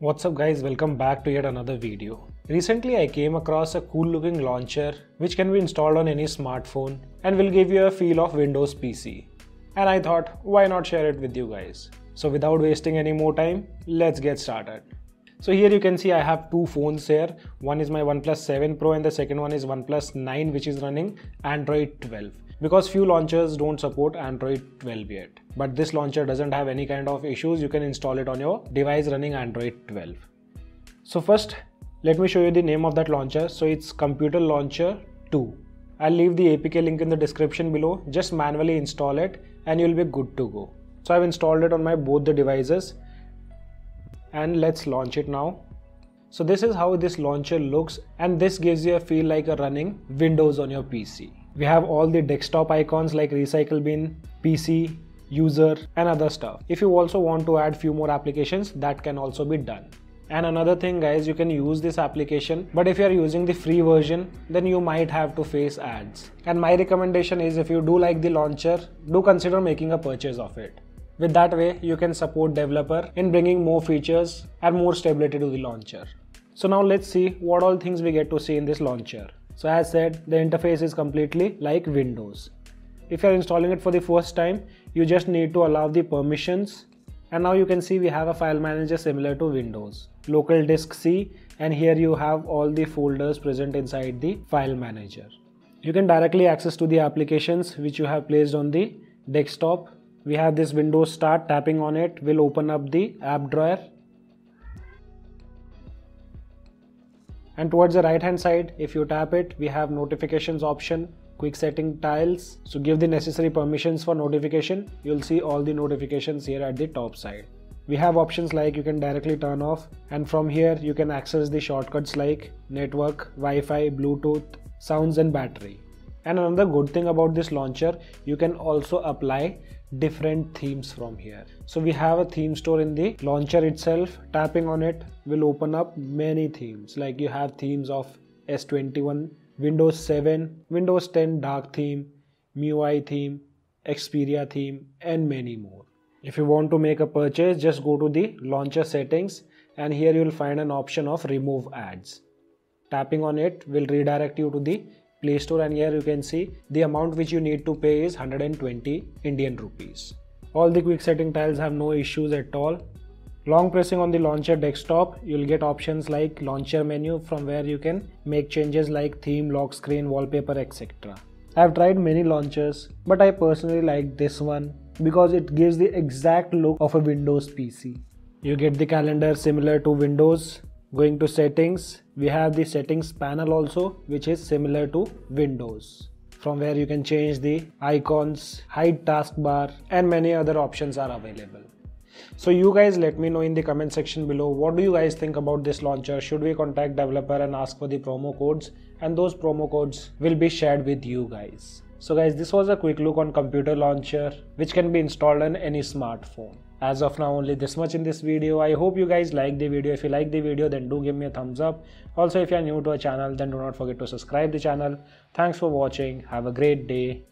What's up guys, welcome back to yet another video. Recently I came across a cool looking launcher which can be installed on any smartphone and will give you a feel of Windows PC. And I thought why not share it with you guys. So without wasting any more time, let's get started. So here you can see I have two phones here. One is my OnePlus 7 Pro and the second one is OnePlus 9 which is running Android 12 because few launchers don't support Android 12 yet. But this launcher doesn't have any kind of issues. You can install it on your device running Android 12. So first, let me show you the name of that launcher. So it's Computer Launcher 2. I'll leave the APK link in the description below. Just manually install it and you'll be good to go. So I've installed it on my both the devices and let's launch it now. So this is how this launcher looks and this gives you a feel like a running Windows on your PC. We have all the desktop icons like Recycle Bin, PC, User and other stuff. If you also want to add few more applications that can also be done. And another thing guys, you can use this application, but if you are using the free version, then you might have to face ads. And my recommendation is if you do like the launcher, do consider making a purchase of it. With that way, you can support developer in bringing more features and more stability to the launcher. So now let's see what all things we get to see in this launcher. So as said, the interface is completely like Windows. If you are installing it for the first time, you just need to allow the permissions and now you can see we have a file manager similar to Windows. Local disk C and here you have all the folders present inside the file manager. You can directly access to the applications which you have placed on the desktop. We have this Windows Start, tapping on it will open up the app drawer and towards the right hand side if you tap it we have notifications option quick setting tiles. So give the necessary permissions for notification. You'll see all the notifications here at the top side. We have options like you can directly turn off. And from here you can access the shortcuts like network wi-fi bluetooth sounds and battery and another good thing about this launcher you can also apply different themes from here. So we have a theme store in the launcher itself. Tapping on it will open up many themes. Like you have themes of s21 windows 7 windows 10 dark theme miui theme xperia theme and many more. If you want to make a purchase just go to the launcher settings and here you will find an option of remove ads. Tapping on it will redirect you to the Play Store and here you can see the amount which you need to pay is 120 Indian rupees. All the quick setting tiles have no issues at all. Long pressing on the launcher desktop, you'll get options like launcher menu from where you can make changes like theme, lock screen, wallpaper, etc. I've tried many launchers, but I personally like this one because it gives the exact look of a Windows PC. You get the calendar similar to Windows, Going to settings, we have the settings panel also, which is similar to Windows from where you can change the icons, hide taskbar and many other options are available. So you guys let me know in the comment section below what do you guys think about this launcher should we contact developer and ask for the promo codes and those promo codes will be shared with you guys. So guys this was a quick look on computer launcher which can be installed on any smartphone as of now only this much in this video. I hope you guys like the video. If you like the video then do give me a thumbs up. Also if you are new to our channel then do not forget to subscribe the channel. Thanks for watching. Have a great day